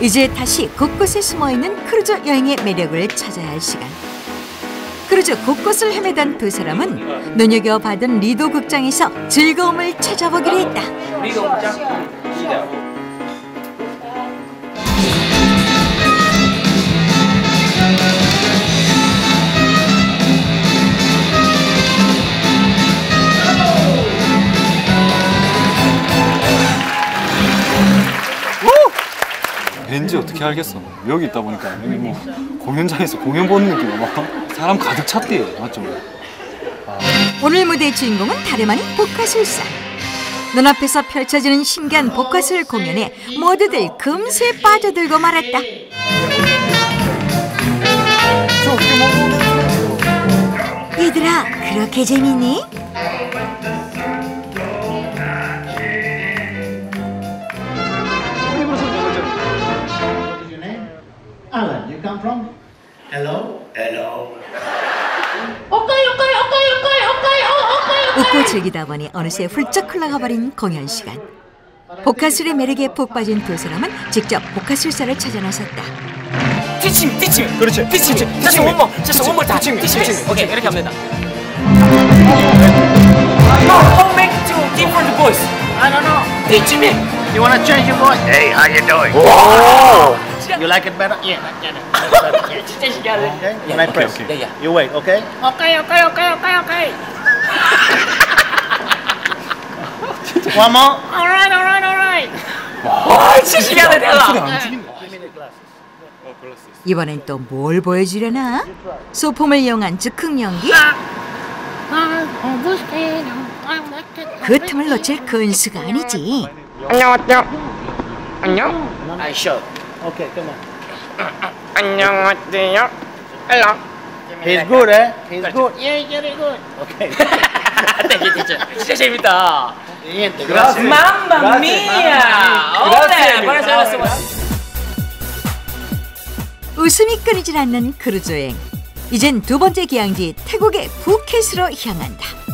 이제 다시 곳곳에 숨어있는 크루즈 여행의 매력을 찾아야 할 시간. 크루즈 곳곳을 헤매던 두 사람은 눈여겨봐 둔 리도 극장에서 즐거움을 찾아보기로 했다. 리도 극장 왠지 어떻게 알겠어 여기 있다 보니까 여기 뭐 공연장에서 공연 보는 느낌 막 사람 가득 찼대 맞죠? 오늘 무대의 주인공은 다름 아닌 복화술사. 눈앞에서 펼쳐지는 신기한 복화술 공연에 모두들 금세 빠져들고 말았다. 얘들아, 그렇게 재밌니? You come from? Hello? Hello. 웃고 즐기다 보니 어느새 훌쩍 흘러가 버린 공연 시간. 복화술의 매력에 푹 빠진 두 사람은 직접 복화술사를 찾아 나섰다. 티칭 티칭. 그렇지. 티칭. one more. just one more time. 티칭, 티칭. 티칭. 오케이 이렇게 하면 된다. How make two different voice? I don't know. Teach me. You wanna change your voice? Hey, how you doing? You like it better? Yeah, it better. Yeah. 진짜 신기하네. Okay. When I press, okay. Yeah, yeah. you wait. Okay. Okay, okay, okay, okay, okay. One more. All right, all right, all right. 와 진짜 신기하네 glass. 이번엔 또 뭘 보여주려나? 소품을 이용한 즉흥 연기? 그 틈을 놓칠 근수가 아니지. I show. Okay, come on. 안녕하세요. Hello. He's good, eh? He's good. Yeah, very good. Okay. 땡기 티칭. 진짜 재밌다. Grazie. Mamma mia! Grazie. noches. 웃음이 끊이질 않는 크루즈 여행. 이젠 두 번째 기항지 태국의 푸켓으로 향한다.